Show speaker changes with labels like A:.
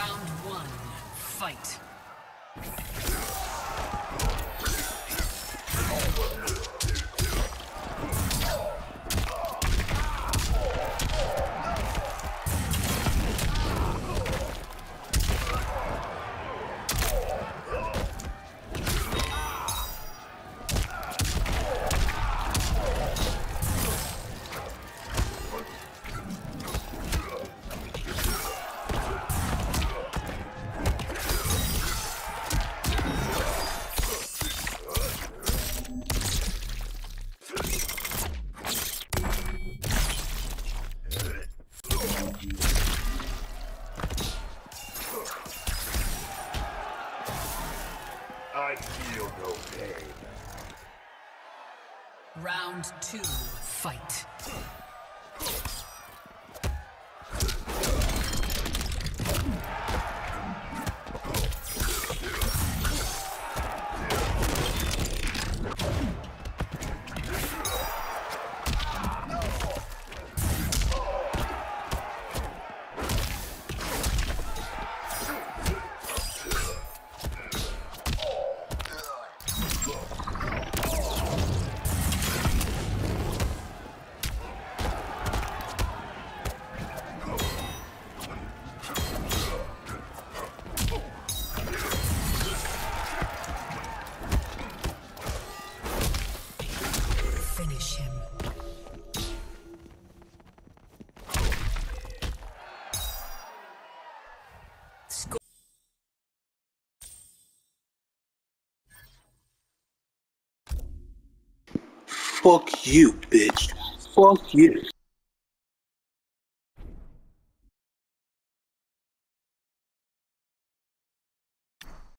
A: Round one, fight.
B: I feel no pain.
A: Round two. Fight.
C: Fuck you, bitch. Fuck you.